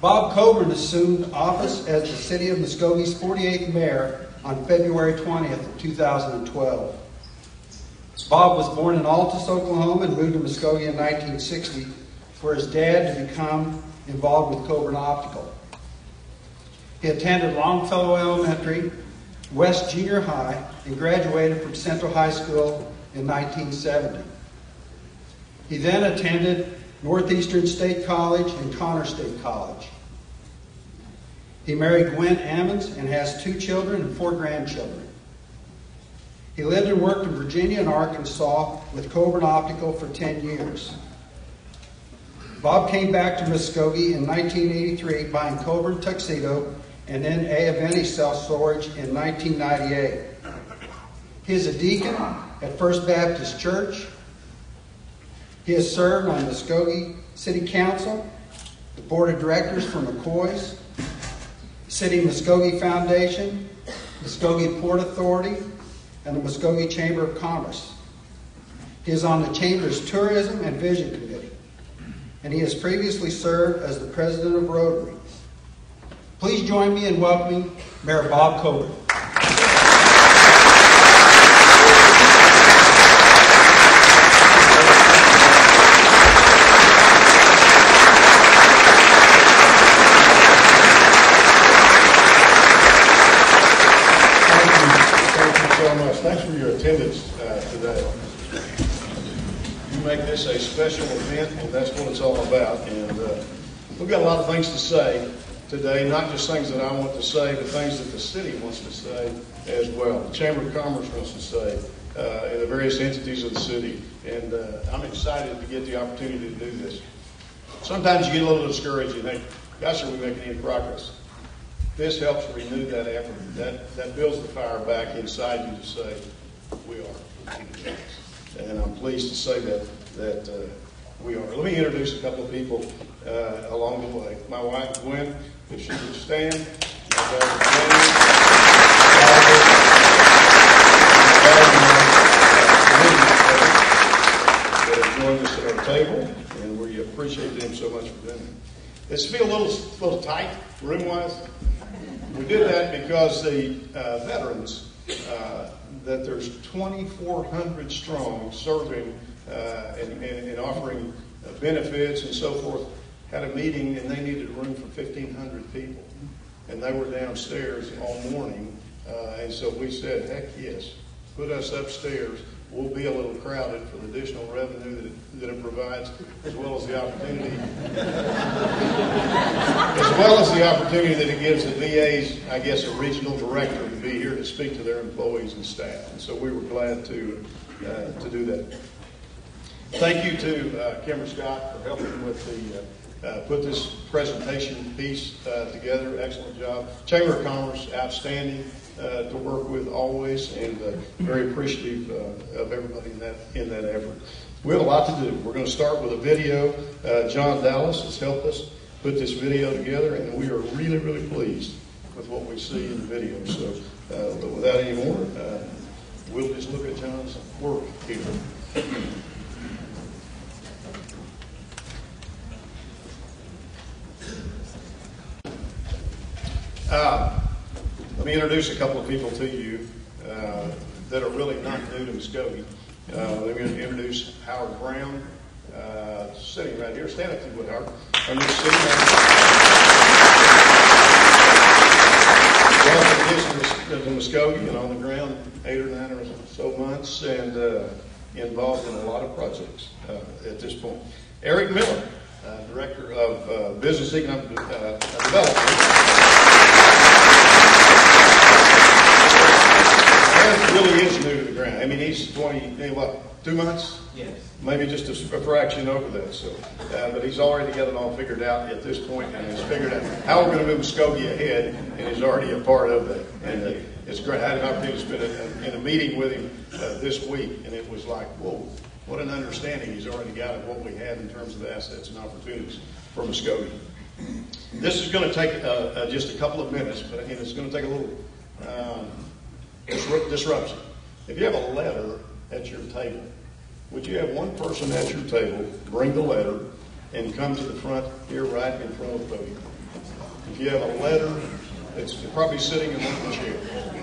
Bob Coburn assumed office as the City of Muskogee's 48th mayor on February 20th 2012. Bob was born in Altus, Oklahoma, and moved to Muskogee in 1960 for his dad to become involved with Coburn Optical. He attended Longfellow Elementary, West Junior High, and graduated from Central High School in 1970. He then attended Northeastern State College and Connors State College. He married Gwen Ammons and has two children and four grandchildren. He lived and worked in Virginia and Arkansas with Coburn Optical for 10 years. Bob came back to Muskogee in 1983 buying Coburn Tuxedo and then A. Aveni Self Storage in 1998. He is a deacon at First Baptist Church. He has served on the Muskogee City Council, the Board of Directors for McCoy's, City Muskogee Foundation, Muskogee Port Authority, and the Muskogee Chamber of Commerce. He is on the Chamber's Tourism and Vision Committee, and he has previously served as the president of Rotary. Please join me in welcoming Mayor Bob Coburn. Thank you, thank you so much. Thanks for your attendance uh, today. You make this a special event, and that's what it's all about. And uh, we've got a lot of things to say today, not just things that I want to say, but things that the city wants to say as well. The Chamber of Commerce wants to say, uh, and the various entities of the city. And uh, I'm excited to get the opportunity to do this. Sometimes you get a little discouraged. You think, gosh, are we making any progress? This helps renew that effort. That, that builds the fire back inside you to say, we are. And I'm pleased to say that, that uh, we are. Let me introduce a couple of people uh, along the way. My wife, Gwen, if she would stand. My daughter, Jenny. that have joined us at our table, and we appreciate them so much for doing it. This feel a little, little tight, room-wise. We did that because the uh, veterans, uh, that there's 2,400 strong serving uh, and, and, and offering benefits and so forth, had a meeting and they needed room for 1,500 people. And they were downstairs all morning. Uh, and so we said, heck yes, put us upstairs. We'll be a little crowded for the additional revenue that it, that it provides, as well as the opportunity as well as the opportunity that it gives the VA's, I guess, a regional director to be here to speak to their employees and staff. And so we were glad to, uh, to do that. Thank you to uh, Kimber Scott for helping with the, uh, uh, put this presentation piece uh, together. Excellent job. Chamber of Commerce, outstanding uh, to work with always, and very appreciative of everybody in that, in that effort. We have a lot to do. We're going to start with a video. John Dallas has helped us put this video together, and we are really, really pleased with what we see in the video. So, but without any more, we'll just look at John's work here. Uh, let me introduce a couple of people to you uh, that are really not new to Muskogee. Uh, going to introduce Howard Brown, uh, sitting right here. Stand up if you Howard. City manager. Welcome to to Muskogee and on the ground eight or nine or so months and uh, involved in a lot of projects uh, at this point. Eric Miller, uh, Director of uh, Business Economic Development. Eric really is new to the ground. I mean, he's 20, eh, what, two months? Yes. Maybe just a fraction over that, so. Uh, but he's already got it all figured out at this point, and he's figured out how we're going to move Muskogee ahead, and he's already a part of that. And uh, it's great. I had an opportunity to spend a, in a meeting with him uh, this week, and it was like, whoa, what an understanding he's already got of what we have in terms of assets and opportunities for Muskogee. This is going to take uh, uh, just a couple of minutes, but and it's going to take a little um, disruption. If you have a letter at your table, would you have one person at your table bring the letter and come to the front here, right in front of the podium? If you have a letter, it's probably sitting in one of the chairs.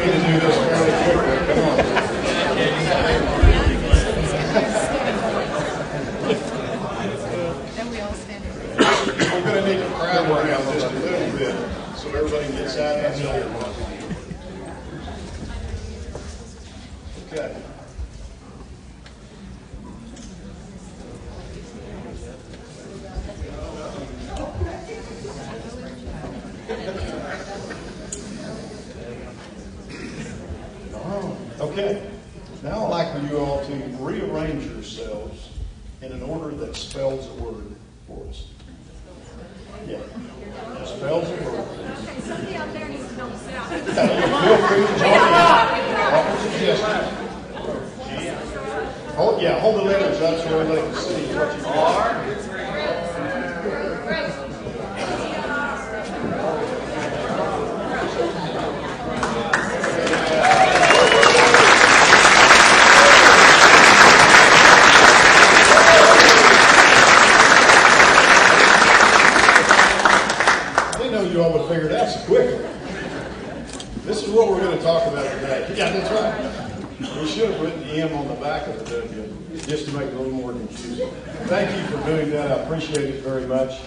Need to do this fairly quickly. Come on. Then we all stand. We're going to need to crowd around just a little bit so everybody gets out and here. Okay. Okay. Now I'd like for you all to rearrange yourselves in an order that spells a word for us. Yeah. Spells a word. Okay, somebody out there needs to help us out. Feel free to join in. Offer suggestions. Hold, yeah, hold the letters up so everybody can see what you got. I didn't know you all would figure it out so quickly. This is what we're going to talk about today. Yeah, that's right. We should have written M on the back of the W just to make it a little more confusing. Thank you for doing that. I appreciate it very much.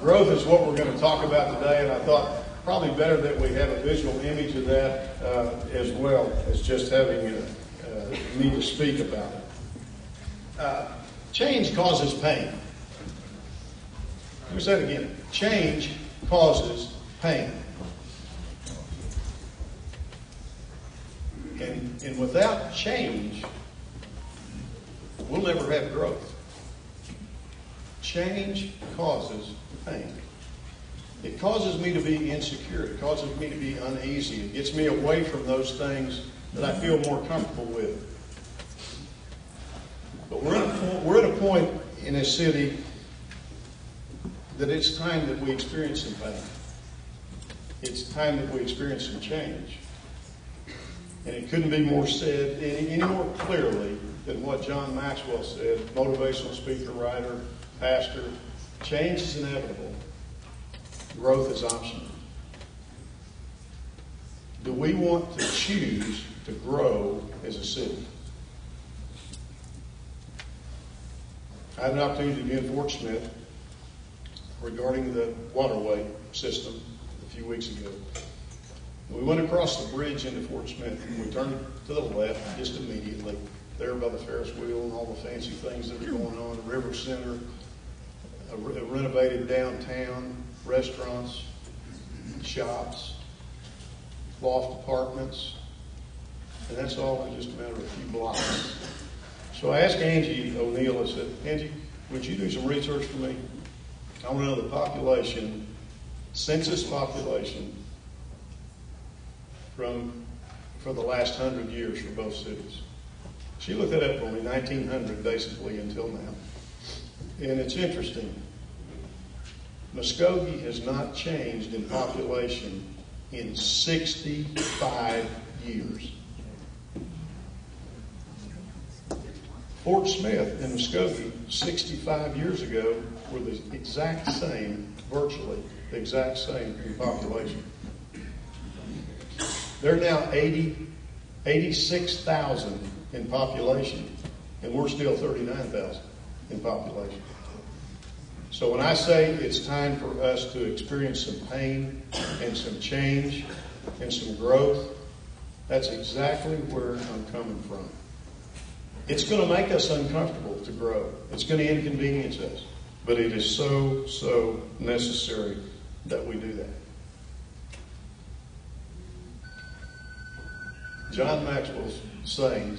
Growth is what we're going to talk about today, and I thought probably better that we have a visual image of that uh, as well as just having uh, uh, me to speak about it. Uh, change causes pain. Let me say it again. Change causes pain. And, and without change, we'll never have growth. Change causes pain. It causes me to be insecure. It causes me to be uneasy. It gets me away from those things that I feel more comfortable with. But we're at a point, we're at a point in this city that it's time that we experience some pain. It's time that we experience some change. And it couldn't be more said any, any more clearly than what John Maxwell said, motivational speaker, writer, pastor. Change is inevitable. Growth is optional. Do we want to choose to grow as a city? I had an opportunity to be in Fort Smith regarding the waterway system few weeks ago. We went across the bridge into Fort Smith and we turned to the left just immediately, there by the Ferris wheel and all the fancy things that are going on, the River Center, a re- a renovated downtown, restaurants, shops, loft apartments, and that's all in just a matter of a few blocks. So I asked Angie O'Neill, I said, Angie, would you do some research for me? I want to know the population, census population from, for the last hundred years for both cities. She looked that up for me, 1900 basically until now. And it's interesting. Muskogee has not changed in population in 65 years. Fort Smith and Muskogee, 65 years ago, were the exact same, virtually the exact same population. They're now 80, 86,000 in population, and we're still 39,000 in population. So when I say it's time for us to experience some pain and some change and some growth, that's exactly where I'm coming from. It's going to make us uncomfortable to grow. It's going to inconvenience us. But it is so, so necessary that we do that. John Maxwell's saying,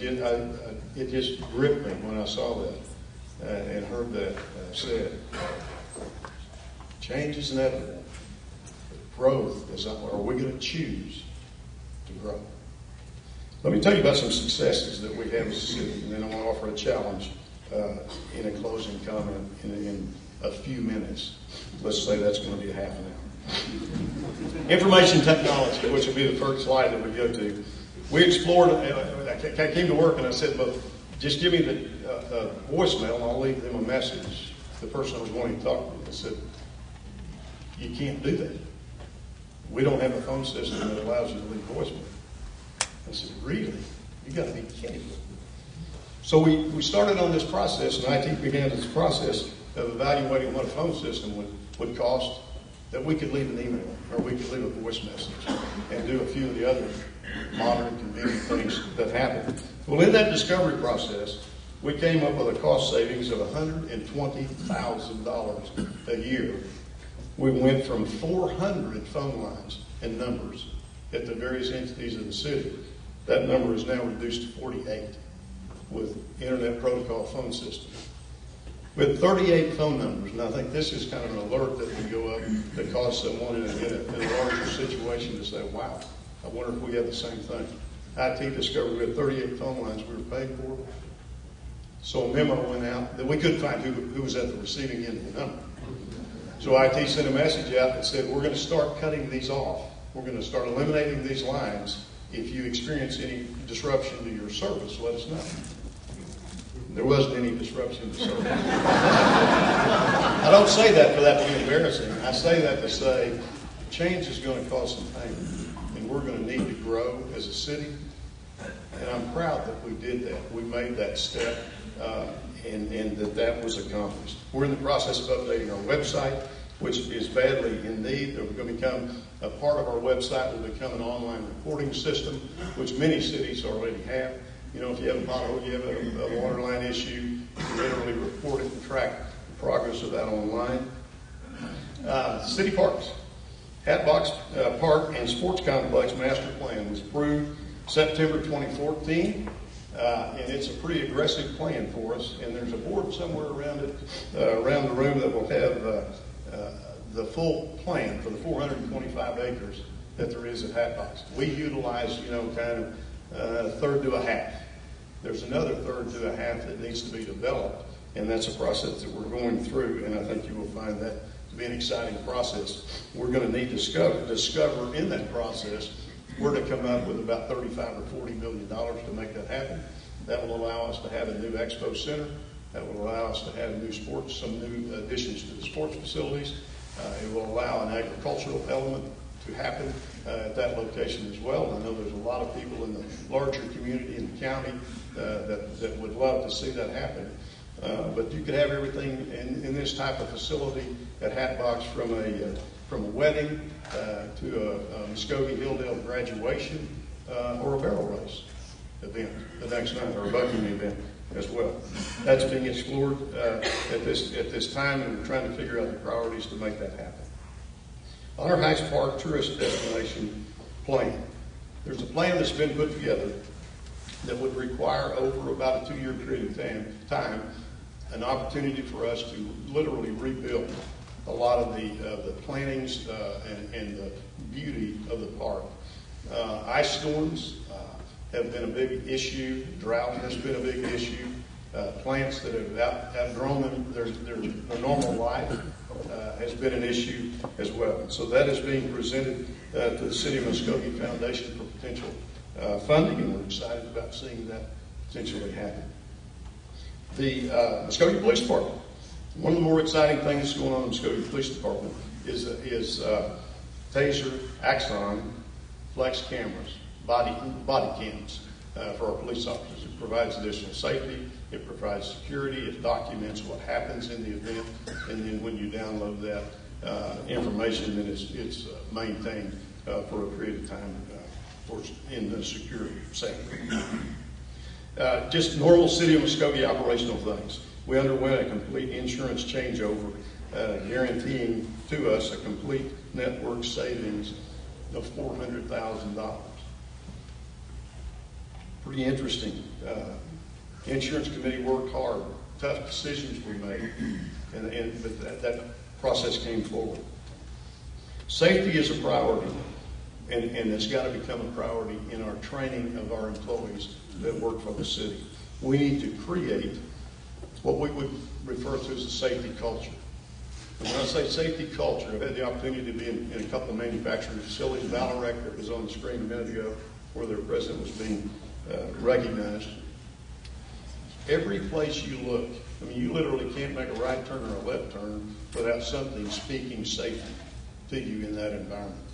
it just gripped me when I saw that uh, and heard that uh, said. Change is inevitable. Growth is, are we going to choose to grow? Let me tell you about some successes that we have as a city, and then I want to offer a challenge uh, in a closing comment in, in a few minutes. Let's say that's going to be a half an hour. Information technology, which would be the first slide that we go to. We explored, uh, I came to work and I said, well, just give me the, uh, the voicemail and I'll leave them a message. The person I was wanting to talk to, I said, you can't do that. We don't have a phone system that allows you to leave voicemail. I said, really? You gotta be kidding me. So we, we started on this process, and IT began this process of evaluating what a phone system would, would cost, that we could leave an email, or we could leave a voice message, and do a few of the other modern, convenient things that happen. Well, in that discovery process, we came up with a cost savings of $120,000 a year. We went from 400 phone lines and numbers at the various entities of the city. That number is now reduced to 48 with Internet Protocol phone system. With 38 phone numbers, and I think this is kind of an alert that would go up that cause someone in a, in a, larger situation to say, wow, I wonder if we have the same thing. IT discovered we had 38 phone lines we were paying for. So a memo went out that we couldn't find who, who was at the receiving end of the number. So IT sent a message out that said, we're going to start cutting these off. We're going to start eliminating these lines. If you experience any disruption to your service, let us know. There wasn't any disruption to service. I don't say that for that to be embarrassing. I say that to say change is going to cause some pain, and we're going to need to grow as a city. And I'm proud that we did that. We made that step, uh, and, and that that was accomplished. We're in the process of updating our website, which is badly in need. It will become a part of our website will become an online reporting system, which many cities already have. You know, if you have a pothole, you have a, a water line issue, you literally report it and track the progress of that online. Uh, city parks. Hatbox uh, Park and Sports Complex Master Plan was approved September 2014. Uh, and it's a pretty aggressive plan for us. And there's a board somewhere around it, uh, around the room that will have uh, uh, the full plan for the 425 acres that there is at Hatbox. We utilize, you know, kind of uh, a third to a half. There's another third to a half that needs to be developed, and that's a process that we're going through, and I think you will find that to be an exciting process. We're going to need to discover, discover in that process where to come up with about 35 or 40 million dollars to make that happen. That will allow us to have a new expo center. That will allow us to have new sports, some new additions to the sports facilities. Uh, it will allow an agricultural element to happen uh, at that location as well. I know there's a lot of people in the larger community in the county that, that would love to see that happen. Uh, but you could have everything in, in this type of facility at Hatbox from a, uh, from a wedding uh, to a, a Muskogee Hilldale graduation uh, or a barrel race event the next night or a bucking event as well. That's being explored uh, at this at this time, and we're trying to figure out the priorities to make that happen. Honor Heights Park Tourist Destination Plan. There's a plan that's been put together that would require over about a two-year period of time, an opportunity for us to literally rebuild a lot of the uh, the plantings uh, and, and the beauty of the park. Uh, ice storms uh, have been a big issue. Drought has been a big issue. Uh, plants that have out, outgrown their, their, their normal life uh, has been an issue as well. So that is being presented to the City of Muskogee Foundation for potential uh, funding, and we're excited about seeing that potentially happen. The uh, Muskogee Police Department. One of the more exciting things going on in the Muskogee Police Department is, uh, is uh, Taser, Axon, flex cameras, body, body cams uh, for our police officers. It provides additional safety, it provides security, it documents what happens in the event, and then when you download that uh, information, then it's, it's uh, maintained uh, for a period of time in the secure setting. Uh, just normal city of Muskogee operational things. We underwent a complete insurance changeover, uh, guaranteeing to us a complete network savings of four hundred thousand dollars. Pretty interesting. Uh, insurance committee worked hard. Tough decisions were made, and, and but that, that process came forward. Safety is a priority. And, and it's got to become a priority in our training of our employees that work for the city. We need to create what we would refer to as a safety culture. And when I say safety culture, I've had the opportunity to be in, in a couple of manufacturing facilities, Vallourec that was on the screen a minute ago, where their president was being uh, recognized. Every place you look, I mean, you literally can't make a right turn or a left turn without something speaking safety to you in that environment.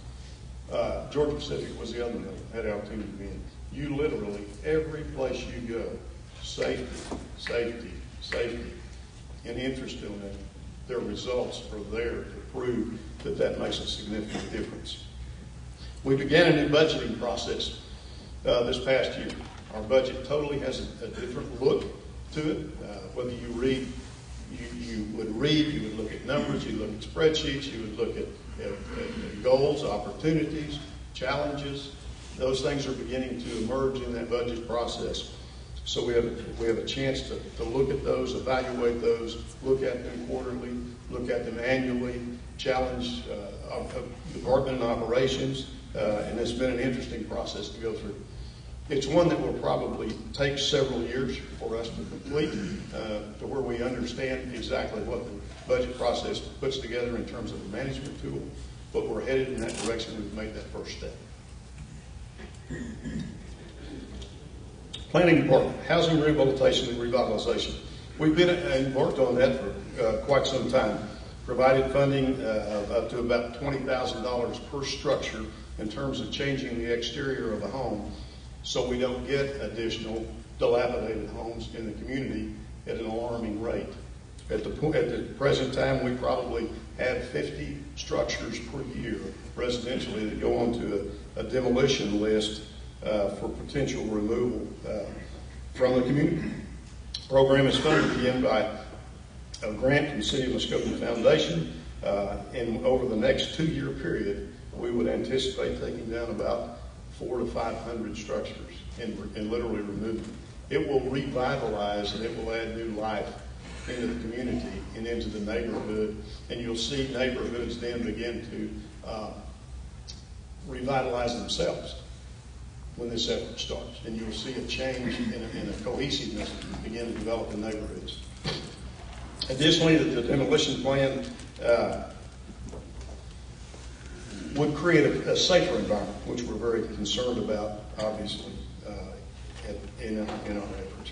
Uh, Georgia Pacific was the other one opportunity to be in. You literally, every place you go, safety, safety, safety. And interestingly, their results are there to prove that that makes a significant difference. We began a new budgeting process uh, this past year. Our budget totally has a, a different look to it. Uh, whether you read, you, you would read, you would look at numbers, you look at spreadsheets, you would look at, at, at goals, opportunities, challenges. Those things are beginning to emerge in that budget process. So we have, we have a chance to, to look at those, evaluate those, look at them quarterly, look at them annually, challenge uh, of, of department and operations, uh, and it's been an interesting process to go through. It's one that will probably take several years for us to complete, uh, to where we understand exactly what the budget process puts together in terms of a management tool, but we're headed in that direction. We've made that first step. Planning Department, Housing Rehabilitation and Revitalization. We've been and worked on that for uh, quite some time. Provided funding uh, of up to about $20,000 per structure in terms of changing the exterior of a home so we don't get additional dilapidated homes in the community at an alarming rate. At the, at the present time, we probably have 50 structures per year residentially that go onto a, a demolition list uh, for potential removal uh, from the community. Program is funded again by a grant from the City of Muskogee Foundation. Uh, and over the next two-year period, we would anticipate taking down about four to 500 structures and, and literally remove them. It will revitalize and it will add new life into the community and into the neighborhood. And you'll see neighborhoods then begin to uh, revitalize themselves when this effort starts. And you'll see a change in a, cohesiveness begin to develop in neighborhoods. Additionally, the, the demolition plan uh, would create a, a, safer environment, which we're very concerned about, obviously, uh, at, in, in our efforts.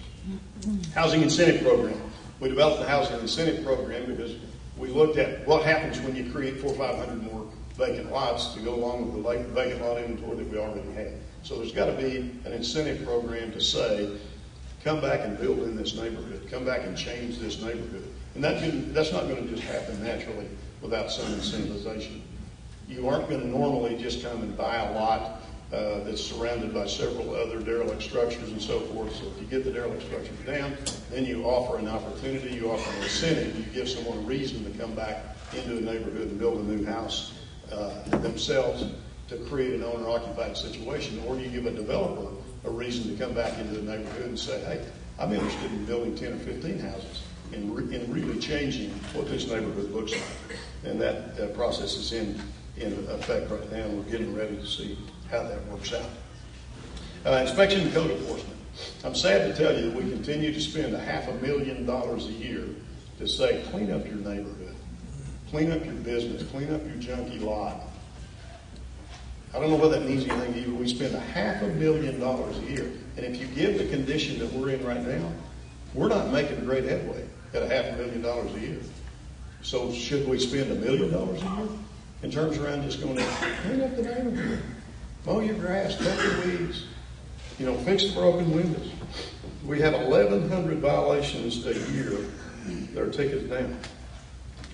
Housing incentive program. We developed the housing incentive program because we looked at what happens when you create four or five hundred more vacant lots to go along with the vacant lot inventory that we already have. So there's got to be an incentive program to say, come back and build in this neighborhood, come back and change this neighborhood. And that can, that's not going to just happen naturally without some incentivization. You aren't going to normally just come and buy a lot uh, that's surrounded by several other derelict structures and so forth. So if you get the derelict structures down, then you offer an opportunity, you offer an incentive, you give someone a reason to come back into a neighborhood and build a new house uh, themselves to create an owner-occupied situation, or you give a developer a reason to come back into the neighborhood and say, hey, I'm interested in building 10 or 15 houses and, re- and really changing what this neighborhood looks like. And that process is in, in effect right now, we're getting ready to see how that works out. Uh, inspection and code enforcement. I'm sad to tell you that we continue to spend a half a million dollars a year to say, clean up your neighborhood, clean up your business, clean up your junky lot. I don't know whether that means anything to you, but we spend a half a million dollars a year. And if you give the condition that we're in right now, we're not making great headway at a half a million dollars a year. So should we spend a million dollars a year in terms around just going to clean up the neighborhood, mow your grass, cut your weeds, you know, fix the broken windows? We have 1,100 violations a year that are ticketed down.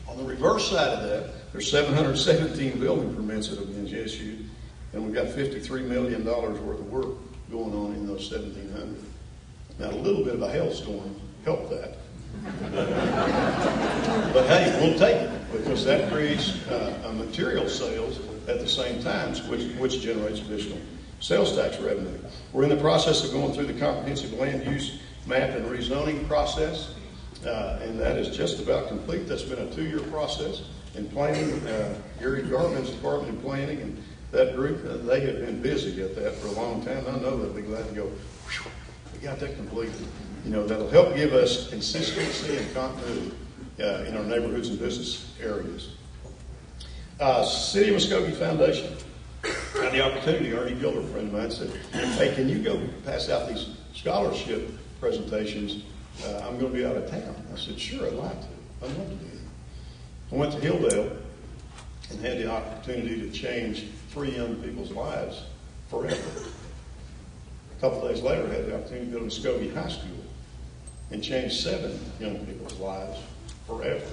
On the reverse side of that, there's 717 building permits that have been issued, and we've got $53 million worth of work going on in those 1,700. Now, a little bit of a hailstorm helped that. but hey, we'll take it because that creates uh, material sales at the same time, which, which generates additional sales tax revenue. We're in the process of going through the comprehensive land use map and rezoning process, uh, and that is just about complete. That's been a two-year process in planning. Uh, Gary Garvin's department in planning and that group, uh, they have been busy at that for a long time. I know they'll be glad to go, we got that completed. You know, that'll help give us consistency and continuity uh, in our neighborhoods and business areas. Uh, City of Muskogee Foundation had the opportunity, Ernie Gilder, a friend of mine, said, hey, can you go pass out these scholarship presentations? Uh, I'm going to be out of town. I said, sure, I'd like to. I'd love to do that. I went to Hilldale and had the opportunity to change three young people's lives forever. A couple days later, I had the opportunity to go to Muskogee High School and change seven young people's lives forever.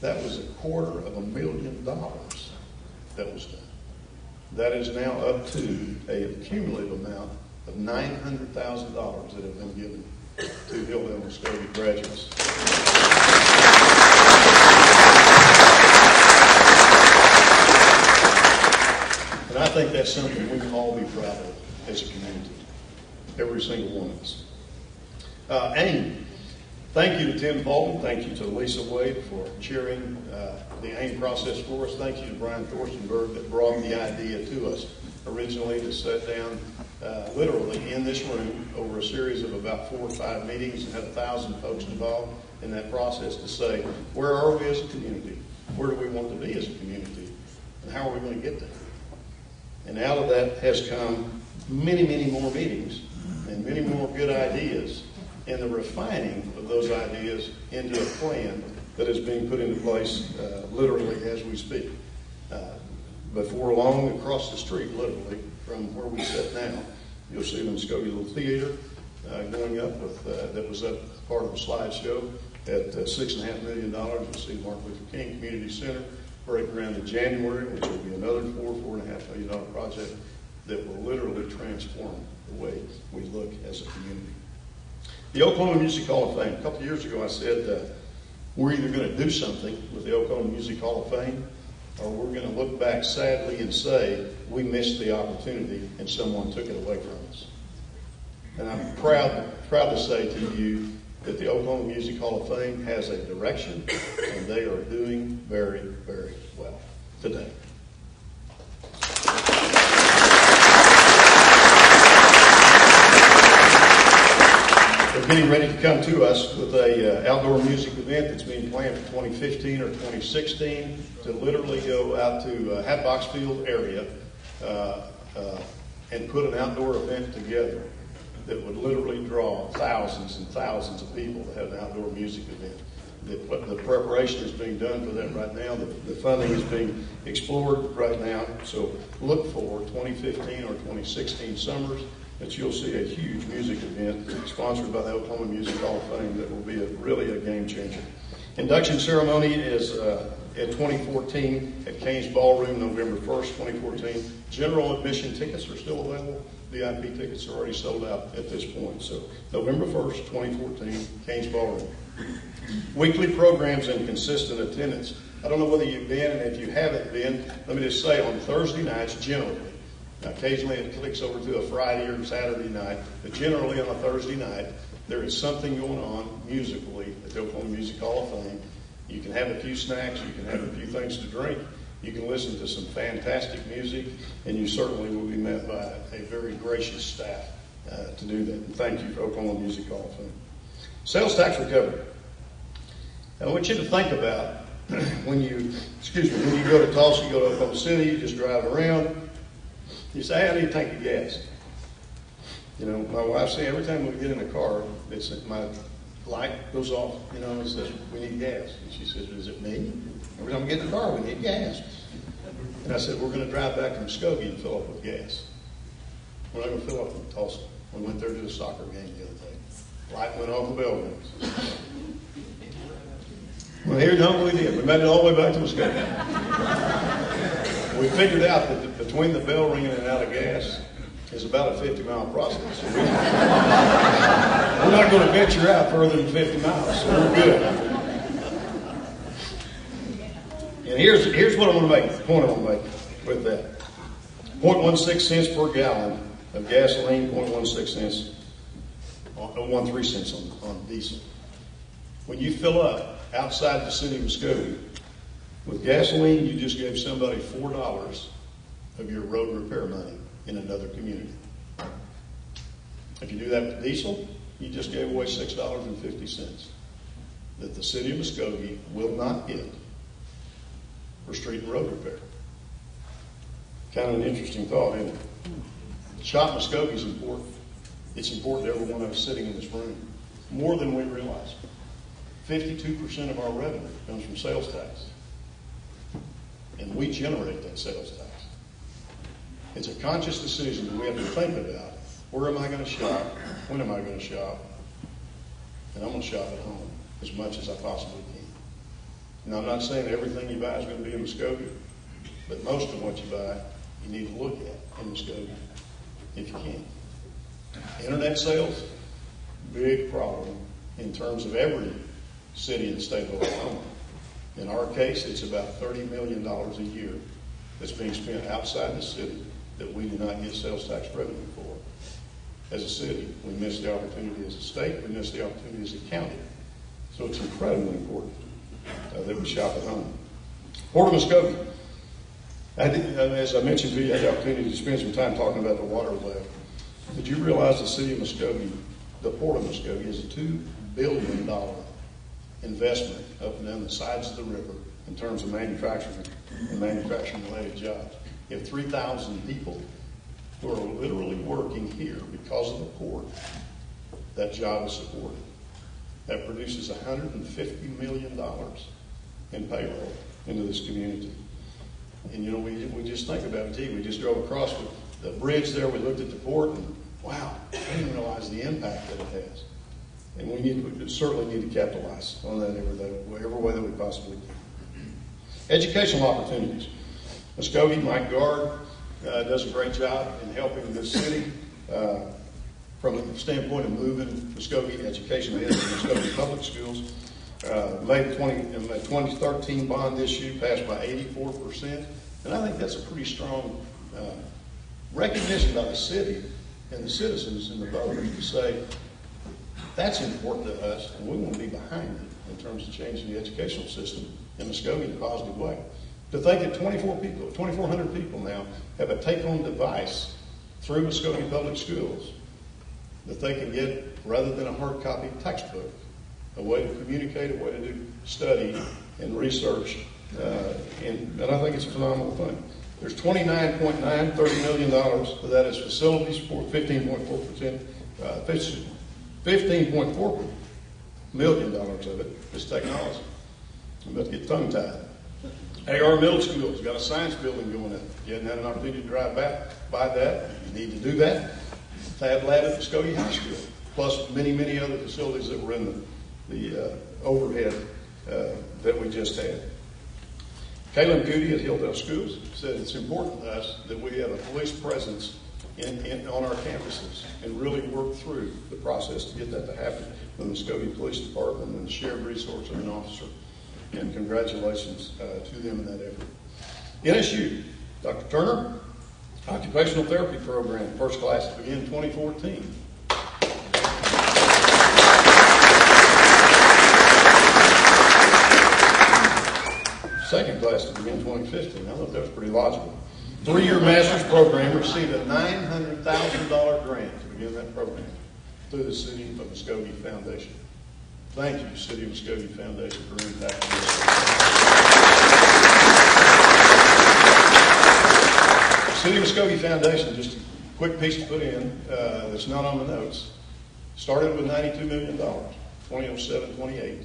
That was a quarter of a million dollars that was done. That is now up to a cumulative amount of $900,000 that have been given to Hilldale Muskogee graduates. And I think that's something we can all be proud of as a community, every single one of us. Uh, AIM, thank you to Tim Bolton, thank you to Lisa Wade for chairing uh, the AIM process for us. Thank you to Brian Thorstenberg that brought the idea to us originally to sit down uh, literally in this room over a series of about four or five meetings and had a thousand folks involved in that process to say, where are we as a community? Where do we want to be as a community? And how are we going to get there? And out of that has come many, many more meetings and many more good ideas and the refining of those ideas into a plan that is being put into place uh, literally as we speak. Uh, before long, across the street, literally, from where we sit now, you'll see the Muskogee Little Theater uh, going up with, uh, that was up part of the slideshow at uh, six and a half million dollars. You'll see Martin Luther King Community Center break ground in January, which will be another four, four and a half million dollar project that will literally transform the way we look as a community. The Oklahoma Music Hall of Fame. A couple of years ago, I said uh, we're either going to do something with the Oklahoma Music Hall of Fame, or we're going to look back sadly and say we missed the opportunity and someone took it away from us. And I'm proud, proud to say to you that the Oklahoma Music Hall of Fame has a direction, and they are doing very, very well today. Getting ready to come to us with a uh, outdoor music event that's being planned for 2015 or 2016 to literally go out to uh, Hatbox Field area uh, uh, and put an outdoor event together that would literally draw thousands and thousands of people to have an outdoor music event. The, the preparation is being done for that right now. The, the funding is being explored right now. So look for 2015 or 2016 summers that you'll see a huge music event sponsored by the Oklahoma Music Hall of Fame that will be a, really a game changer. Induction ceremony is uh, in 2014 at Cain's Ballroom, November 1st, 2014. General admission tickets are still available. VIP tickets are already sold out at this point. So November 1st, 2014, Cain's Ballroom. Weekly programs and consistent attendance. I don't know whether you've been, and if you haven't been, let me just say on Thursday nights, generally, occasionally it clicks over to a Friday or Saturday night, but generally on a Thursday night, there is something going on musically at the Oklahoma Music Hall of Fame. You can have a few snacks, you can have a few things to drink, you can listen to some fantastic music, and you certainly will be met by a very gracious staff uh, to do that. And thank you for Oklahoma Music Hall of Fame. Sales tax recovery. I want you to think about when you, excuse me, when you go to Tulsa, you go to Oklahoma City, you just drive around, you say, I need a tank of gas. You know, my wife says every time we get in the car, it's my light goes off, you know, and says, we need gas. And she says, is it me? Every time we get in the car, we need gas. And I said, we're going to drive back to Muskogee and fill up with gas. We're not going to fill up in Tulsa. We went there to a soccer game the other day. Light went off, the bell rings. Well, here, no, we did. We made it all the way back to Muskogee. We figured out that between the bell ringing and out of gas is about a 50 mile process. So we, are not going to venture out further than 50 miles, so we're good. And here's, here's what I'm going to make, the point I'm going to make with that. 0.16 cents per gallon of gasoline, 0.16 cents, uh, 0.13 cents on, on diesel. When you fill up outside the city of Muskogee, With gasoline, you just gave somebody four dollars of your road repair money in another community. If you do that with diesel, you just gave away six dollars and fifty cents that the city of Muskogee will not get for street and road repair. Kind of an interesting thought, isn't it? Shop Muskogee is important. It's important to every one of us sitting in this room, more than we realize. Fifty-two percent of our revenue comes from sales tax. And we generate that sales tax. It's a conscious decision that we have to think about. Where am I going to shop? When am I going to shop? And I'm going to shop at home as much as I possibly can. Now, I'm not saying everything you buy is going to be in Muskogee, but most of what you buy, you need to look at in Muskogee, if you can. Internet sales, big problem in terms of every city in the state of Oklahoma. In our case, it's about $30 million a year that's being spent outside the city that we do not get sales tax revenue for. As a city, we miss the opportunity as a state, we miss the opportunity as a county. So it's incredibly important uh, that we shop at home. Port of Muskogee. I did, as I mentioned to you, I had the opportunity to spend some time talking about the water left. Did you realize the city of Muskogee, the port of Muskogee, is a two billion dollar investment up and down the sides of the river in terms of manufacturing and manufacturing related jobs. Three thousand people who are literally working here because of the port. That job is supported. That produces hundred and fifty million dollars in payroll into this community. And you know, we, we just think about it, we just drove across the bridge there, we looked at the port, and wow, I didn't realize the impact that it has. And we need, we certainly need to capitalize on that every, every way that we possibly can. Educational opportunities. Muskogee, Mike Garde, uh, does a great job in helping this city uh, from the standpoint of moving Muskogee education ahead of Muskogee Public Schools. Uh, made 20, 2013 bond issue passed by 84%. And I think that's a pretty strong uh, recognition by the city and the citizens and the voters to say, that's important to us, and we want to be behind it in terms of changing the educational system in Muskogee in a positive way. To think that 24 people, 2,400 people now have a take-home device through Muskogee Public Schools that they can get rather than a hard copy textbook, a way to communicate, a way to do study and research, uh, and, and I think it's a phenomenal thing. There's 29.9, $30 million of that is facility support, 15.4%, uh, 15.4 million dollars of it is technology. I'm about to get tongue tied. AR Middle School's got a science building going in. You hadn't had an opportunity to drive back by that. You need to do that. Fab Lab at Muskogee High School, plus many, many other facilities that were in the, the uh, overhead uh, that we just had. Kaylin Goody at Hilldale Schools said it's important to us that we have a police presence in, in, on our campuses and really work through the process to get that to happen with the Muskogee Police Department and the shared resource of an officer. And congratulations uh, to them in that effort. NSU, Dr. Turner, Occupational Therapy Program, first class to begin 2014. Second class to begin 2015. I thought that was pretty logical. Three-year master's program received a $900,000 grant to begin that program through the City of Muskogee Foundation. Thank you, City of Muskogee Foundation, for impacting this. City of Muskogee Foundation, just a quick piece to put in uh, that's not on the notes, started with $92 million, 2007, 28.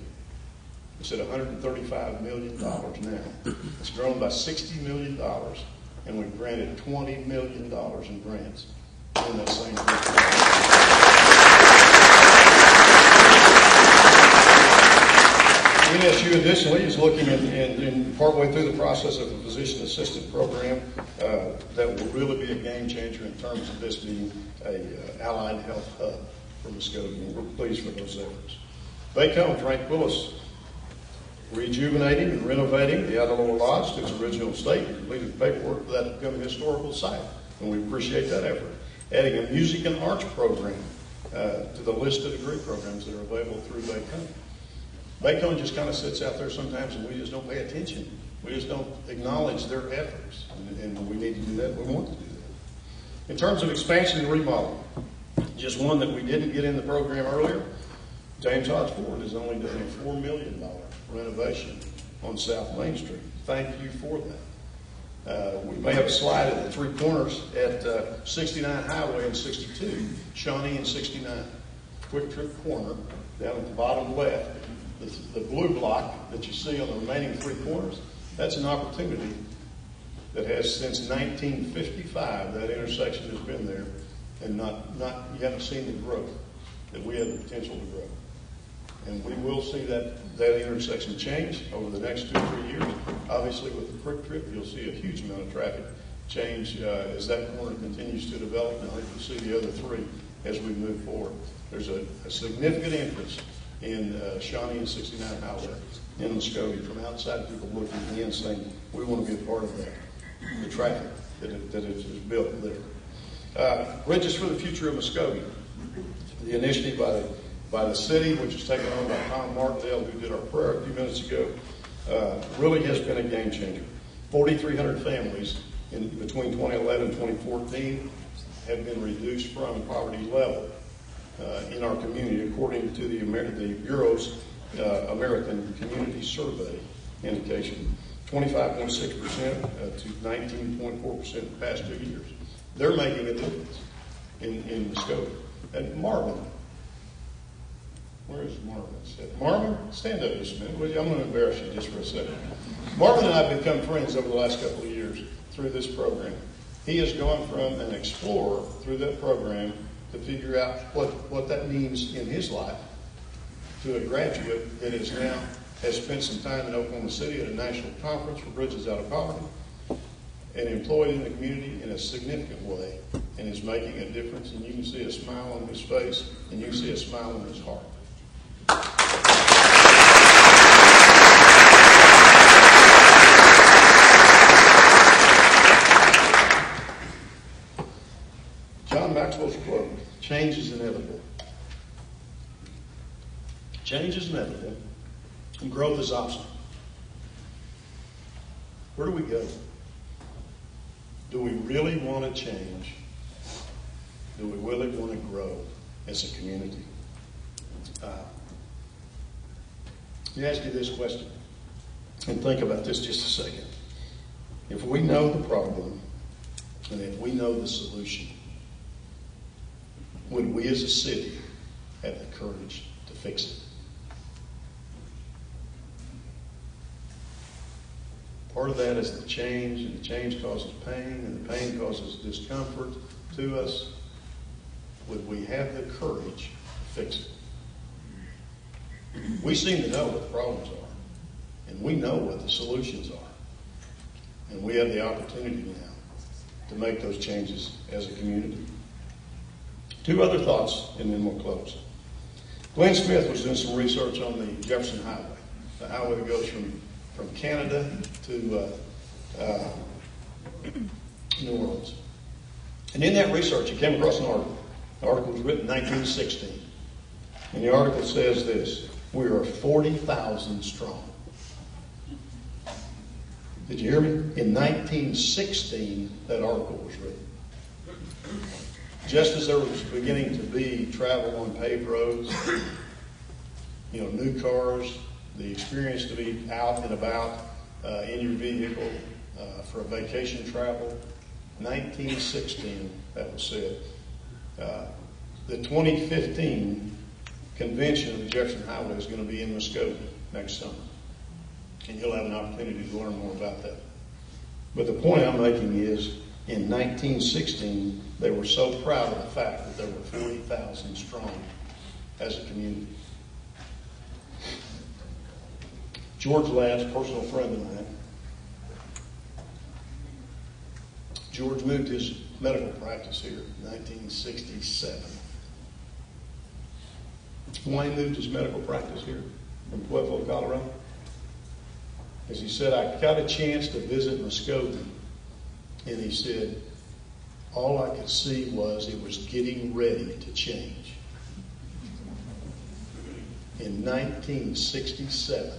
It's at $135 million now. It's grown by $60 million and we've granted $20 million in grants in that same NSU additionally is looking at, in, in partway through the process of a physician assistant program uh, that will really be a game changer in terms of this being a uh, allied health hub for Muskogee, and we're pleased for those efforts. Bacone, Frank Willis, rejuvenating and renovating the Ataloa Lodge to its original state and completed paperwork for that to become a historical site. And we appreciate that effort. Adding a music and arts program uh, to the list of degree programs that are available through Bacone. Bacone just kind of sits out there sometimes and we just don't pay attention We just don't acknowledge their efforts, and, and we need to do that, we want to do that. In terms of expansion and remodeling, just one that we didn't get in the program earlier, James Hodge Ford is only doing a four million dollar renovation on South Main Street. Thank you for that. Uh, we may have a slide at the three corners at uh, 69 Highway and 62, Shawnee and 69. QuikTrip Corner, down at the bottom left, the, the blue block that you see on the remaining three corners, that's an opportunity that has since 1955, that intersection has been there, and not, not, you haven't seen the growth that we have the potential to grow. And we will see that, that intersection change over the next two or three years. Obviously, with the QuikTrip, you'll see a huge amount of traffic change uh, as that corner continues to develop. And I think you'll see the other three as we move forward. There's a, a significant interest in uh, Shawnee and 69 Highway in Muskogee from outside people looking in saying, we want to be a part of that, the traffic that, it, that is built there. Uh, Bridges for the Future of Muskogee, the initiative by the, by the city, which was taken on by Tom Martindale, who did our prayer a few minutes ago, uh, really has been a game changer. 4,300 families in between 2011 and 2014 have been reduced from poverty level in our community, according to the, Amer- the Bureau's uh, American Community Survey indication. 25.6% uh, to 19.4% in the past two years. They're making a difference in, in Muskogee. And Marvin, where is Marvin? Marvin, stand up just a minute. I'm going to embarrass you just for a second. Marvin and I have become friends over the last couple of years through this program. He has gone from an explorer through that program to figure out what, what that means in his life to a graduate that is now has spent some time in Oklahoma City at a national conference for Bridges Out of Poverty and employed in the community in a significant way and is making a difference. And you can see a smile on his face and you can see a smile on his heart. John Maxwell's quote, change is inevitable. Change is inevitable and growth is optional. Where do we go? Do we really want to change? Do we really want to grow as a community? Uh, let me ask you this question and think about this just a second. If we know the problem and if we know the solution, would we as a city have the courage to fix it? Part of that is the change, and the change causes pain, and the pain causes discomfort to us. Would we have the courage to fix it? We seem to know what the problems are, and we know what the solutions are. And we have the opportunity now to make those changes as a community. Two other thoughts, and then we'll close. Glenn Smith was doing some research on the Jefferson Highway, the highway that goes from, from Canada to uh, uh, New Orleans. And in that research, he came across an article. The article was written in 1916. And the article says this We are 40,000 strong. Did you hear me? In 1916, that article was written. Just as there was beginning to be travel on paved roads, you know, new cars, the experience to be out and about uh, in your vehicle uh, for a vacation travel, 1916, that was said. Uh, the 2015 convention of the Jefferson Highway is going to be in Muskogee next summer. And you'll have an opportunity to learn more about that. But the point I'm making is in 1916, they were so proud of the fact that there were 40,000 strong as a community. George Ladd's personal friend of mine. George moved his medical practice here in 1967. Why he moved his medical practice here from Pueblo, Colorado? As he said, I got a chance to visit Muskogee, and he said, all I could see was it was getting ready to change. In 1967,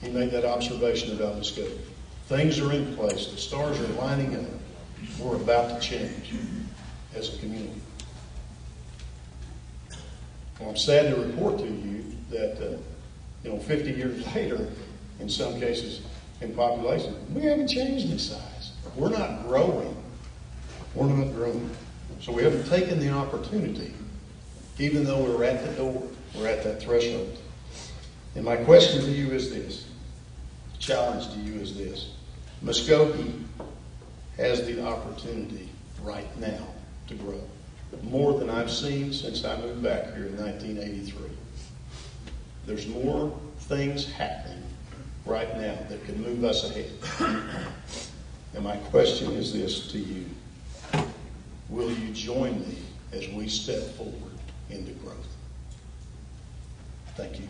he made that observation about Muskogee. Things are in place, the stars are lining up. We're about to change as a community. Well, I'm sad to report to you that, uh, you know, 50 years later, in some cases in population, we haven't changed in size. We're not growing. Not growing. So we haven't taken the opportunity, even though we're at the door, we're at that threshold. And my question to you is this, challenge to you is this. Muskogee has the opportunity right now to grow, more than I've seen since I moved back here in 1983. There's more things happening right now that can move us ahead. And my question is this to you. Will you join me as we step forward into growth? Thank you.